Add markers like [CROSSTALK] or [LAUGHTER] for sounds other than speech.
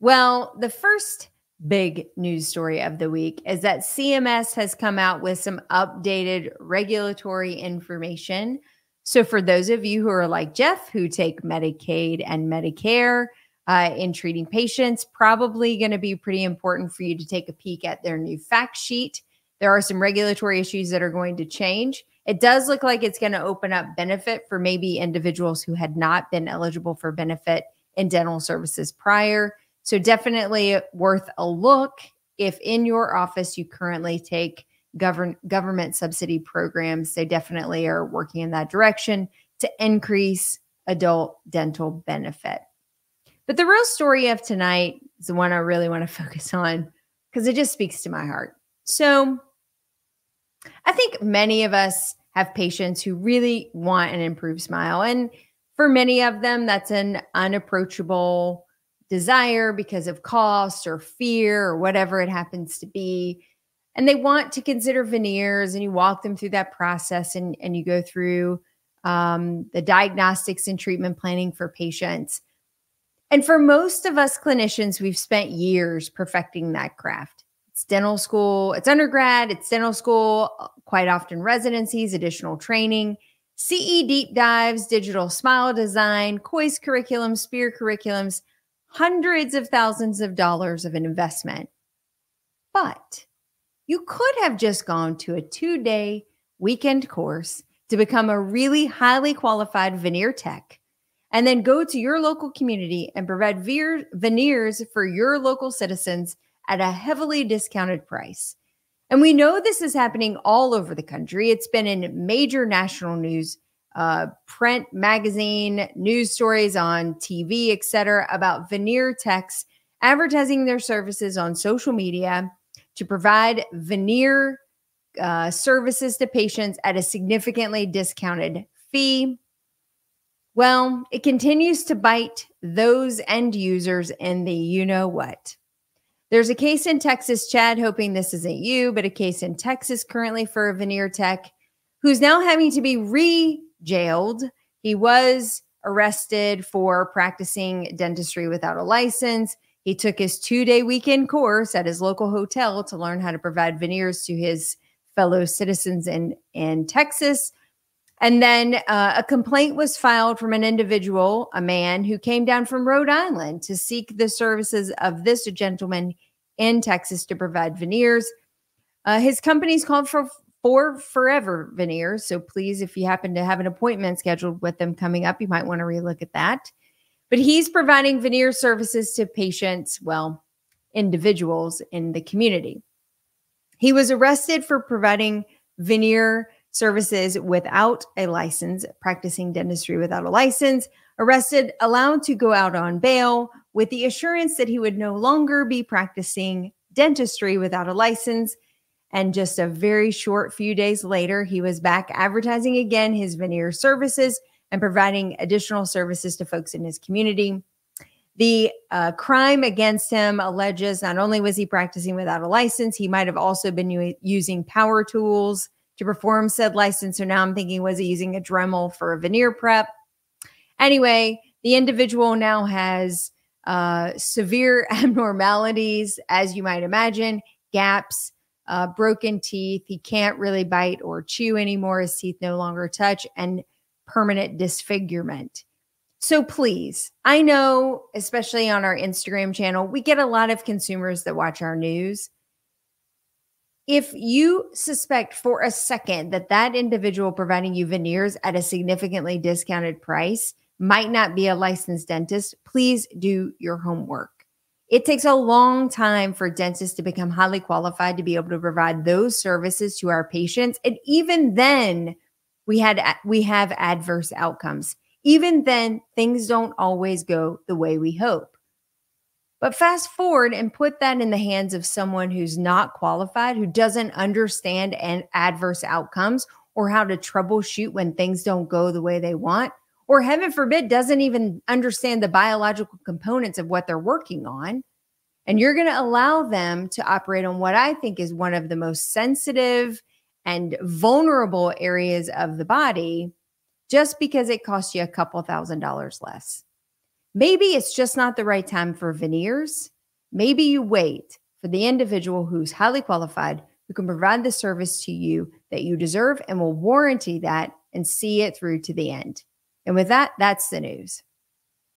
Well, the first big news story of the week is that CMS has come out with some updated regulatory information. So, for those of you who are like Jeff, who take Medicaid and Medicare uh, in treating patients, probably going to be pretty important for you to take a peek at their new fact sheet. There are some regulatory issues that are going to change. It does look like it's going to open up benefit for maybe individuals who had not been eligible for benefit in dental services prior. So definitely worth a look if in your office you currently take govern government subsidy programs. They definitely are working in that direction to increase adult dental benefit. But the real story of tonight is the one I really want to [LAUGHS] focus on because it just speaks to my heart. So I think many of us have patients who really want an improved smile. And for many of them, that's an unapproachable desire because of cost or fear or whatever it happens to be. And they want to consider veneers, and you walk them through that process and, and you go through um, the diagnostics and treatment planning for patients. And for most of us clinicians, we've spent years perfecting that craft. It's dental school, it's undergrad, it's dental school, quite often residencies, additional training, CE deep dives, digital smile design, Kois curriculums, SPEAR curriculums hundreds of thousands of dollars of an investment. But you could have just gone to a two day weekend course to become a really highly qualified veneer tech and then go to your local community and provide veneers for your local citizens at a heavily discounted price. And we know this is happening all over the country. It's been in major national news uh, print, magazine, news stories on TV, etc., about veneer techs advertising their services on social media to provide veneer uh, services to patients at a significantly discounted fee. Well, it continues to bite those end users in the you know what. There's a case in Texas, Chad, hoping this isn't you, but a case in Texas currently for a veneer tech who's now having to be re jailed. He was arrested for practicing dentistry without a license. He took his two day weekend course at his local hotel to learn how to provide veneers to his fellow citizens in, in Texas. And then uh, a complaint was filed from an individual, a man who came down from Rhode Island to seek the services of this gentleman in Texas to provide veneers. Uh, his company's called for for forever veneers. So please, if you happen to have an appointment scheduled with them coming up, you might want to relook at that. But he's providing veneer services to patients, well, individuals in the community. He was arrested for providing veneer services without a license, practicing dentistry without a license, arrested, allowed to go out on bail with the assurance that he would no longer be practicing dentistry without a license and just a very short few days later, he was back advertising again his veneer services and providing additional services to folks in his community. The uh, crime against him alleges not only was he practicing without a license, he might have also been using power tools to perform said license. So now I'm thinking, was he using a Dremel for a veneer prep? Anyway, the individual now has uh, severe [LAUGHS] abnormalities, as you might imagine, gaps uh, broken teeth. He can't really bite or chew anymore. His teeth no longer touch and permanent disfigurement. So please, I know, especially on our Instagram channel, we get a lot of consumers that watch our news. If you suspect for a second that that individual providing you veneers at a significantly discounted price might not be a licensed dentist, please do your homework. It takes a long time for dentists to become highly qualified to be able to provide those services to our patients. And even then, we had we have adverse outcomes. Even then, things don't always go the way we hope. But fast forward and put that in the hands of someone who's not qualified, who doesn't understand and adverse outcomes or how to troubleshoot when things don't go the way they want or heaven forbid, doesn't even understand the biological components of what they're working on. And you're going to allow them to operate on what I think is one of the most sensitive and vulnerable areas of the body just because it costs you a couple thousand dollars less. maybe it's just not the right time for veneers. Maybe you wait for the individual who's highly qualified, who can provide the service to you that you deserve and will warranty that and see it through to the end. And with that, that's the news.